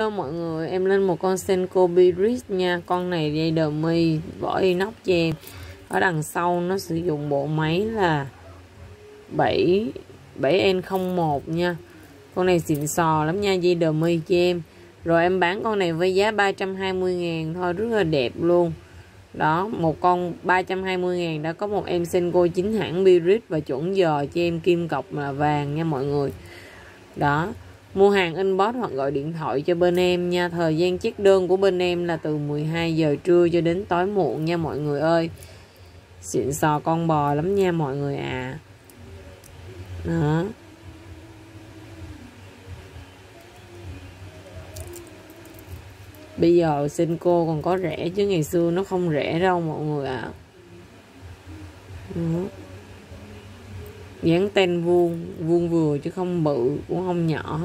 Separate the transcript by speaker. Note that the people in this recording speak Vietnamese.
Speaker 1: Hello mọi người, em lên một con Senko Biris nha. Con này dây đờ mi, vỏ inox cho em Ở đằng sau nó sử dụng bộ máy là 7 7N01 nha. Con này xịn sò lắm nha, dây đờ mi cho em. Rồi em bán con này với giá 320 ngàn thôi, rất là đẹp luôn. Đó, một con 320 ngàn đã có một em Senko chính hãng Biris Và chuẩn giờ cho em kim cọc là vàng nha mọi người. Đó Mua hàng inbox hoặc gọi điện thoại cho bên em nha. Thời gian chiếc đơn của bên em là từ 12 giờ trưa cho đến tối muộn nha mọi người ơi. Xịn sò con bò lắm nha mọi người à. Đó. Bây giờ xin cô còn có rẻ chứ ngày xưa nó không rẻ đâu mọi người ạ. À dán tên vuông vuông vừa chứ không bự cũng không nhỏ.